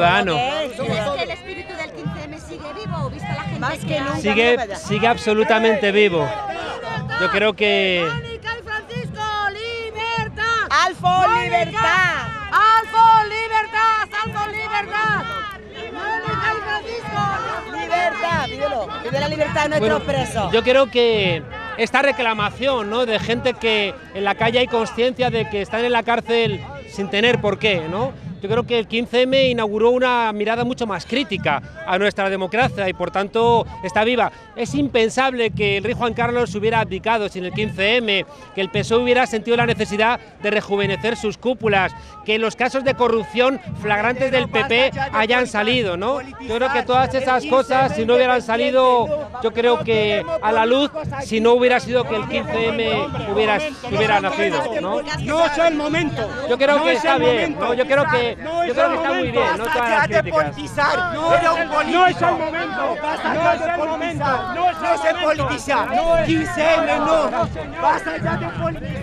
ciudadano. ¿Crees que el espíritu del 15M sigue vivo? ¿Viste a la gente Más que nunca. Sigue, sigue absolutamente vivo. Yo creo que Mónica y Francisco, libertad. Alfo, libertad. Alfo, libertad. Alfo, libertad. Mónica y Francisco. Libertad, pídelo. Pide la libertad a nuestros Bueno, presos. Yo creo que esta reclamación ¿no? de gente que en la calle hay conciencia de que están en la cárcel sin tener por qué, ¿no? Yo creo que el 15M inauguró una mirada mucho más crítica a nuestra democracia y por tanto está viva. Es impensable que el rey Juan Carlos hubiera abdicado sin el 15M, que el PSOE hubiera sentido la necesidad de rejuvenecer sus cúpulas, que los casos de corrupción flagrantes del PP hayan salido, ¿no? Yo creo que todas esas cosas, si no hubieran salido, yo creo que a la luz, si no hubiera sido que el 15M hubiera, hubiera nacido, ¿no? No es el momento. Yo creo No que es está el bien, momento. ¿no? Yo creo que, No yo es creo el que está muy momento. bien, ¿no? Todas las críticas. No, Era un político. no es el momento. Basta No ya es de el momento. politizar. No es No el se momento. politiza. No es- 15M no. Basta ya de politizar.